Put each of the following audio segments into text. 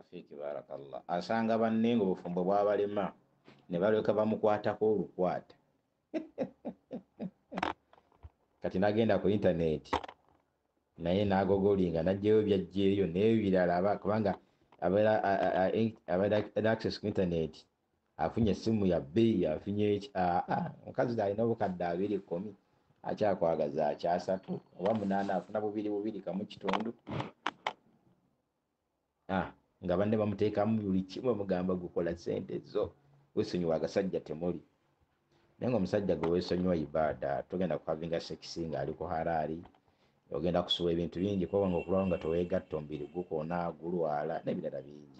barakallahu barakallah. Asanga banne nga obufumbo bwabalema ne balyoka bamukwatako olukwata. Kati nagenda ku intaneti naye nagogolinga najjayo byajjaeyo naye birala aba kubanga abeera access ku intaneti afunye essimu ya bbeeyi afunye aa omukazi alina obukadde abiri kumi akyakwagaza akyasatu oba munaana afuna bubiri bubiri kamu kitundu nga banne bamuteekamu buli kimu bamugamba gukola sente zo wesonyiwa agasajja temuli. Naye nga omusajja gwe wesonyiwa ibaada togenda kukavinga sekisi ngaali ku halaali ogenda kusuwa ebintu bingi kuba nga okulwawo nga teweegatta omubiri gukona gulwala n'ebirala bingi.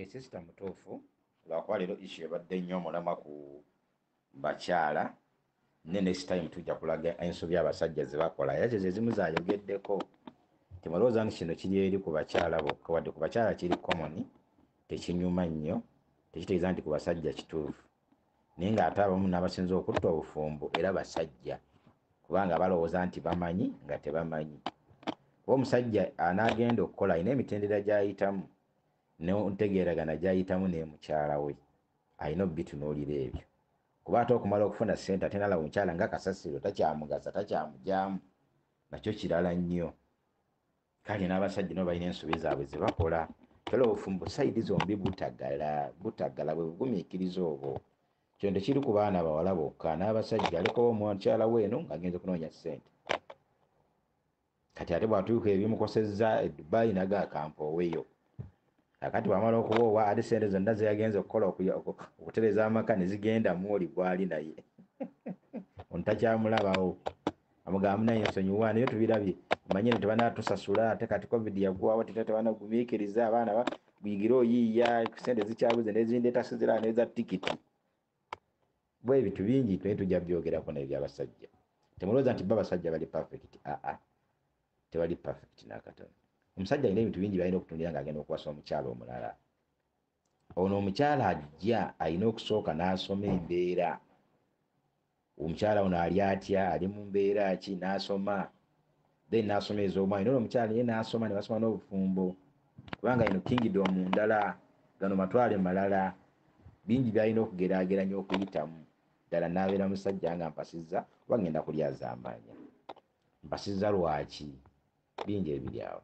Esisita mutuufu lwakuba leero issu ebadde nnyo omulama ku bakyala ne next time tujja kulaga ensobi abasajja zebakola era kyezo ezimu zayogeddeko temulowooza nti kino kiri eri ku bakyala bokka wadde ku bakyala kiri common tekinyuma nnyo tekitegeeza nti ku basajja kituufu. Naye ng'ate abamu n'abasinza okutta obufumbo era basajja kubanga balowooza nti bamanyi nga tebamanyi. Kuba omusajja anaagenda okukola alina emitendera gy'ayitamu nentegeeragana gy'ayitamu n'emukyala we alina obitunuulira ebyo. Kuba ate okumala okufuna ssente ate nalaba omukyala nga kasasiro takyamugasa takyamugyamu nakyo kirala nnyo kale n'abasajja nabo balina ensobi zaabwe ze bakola kyola obufumbo sayidi zombi butagala butagala bwe bugumiikiriza obwo. Kino tekiri ku baana bawala bokka n'abasajja alikoba omukyala weeno ng'agenza okunoonya ssente. Kati ate bwatuuka ebimukosezza edubayi naga akampa oweyo akati bwamala okuba owa ate sente zonna zeyagenza okukola okutereza amaka ne zigenda muoli gwali naye. Ono takyamulabawo. Amugamba munaye nsonyiwa naye tubirabye manyire tebanatusasula ate kati covid yagwawo teta tebanagumiikiriza abaana buyigire oyiiya sente zikyabuze nezindeeta sizira neza tikiti bwe ebintu bingi naye tujja byogerako naye byabasajja temulowooza nti ba basajja bali perfect? Aa tebali perfect nakatono omusajja alina ebintu bingi byalina okutundira ngaagenda okuwasa omukyala omulala. Ono omukyala ajja alina okusooka n'asoma embeera. Omukyala ono ali atya? Ali mu mbeera ki? N'asoma then n'asoma ez'omwani nolo omukyala ye n'asoma ne basoma n'obufumbo. Kubanga ino kingdom ndala gano matwale malala bingi byalina okugeraageranya okuyitamu. Ddala n'abeera musajja nga mpasizza oba ngenda kulyazaamaanya mpasizza lwaki? Bingi ebiri awo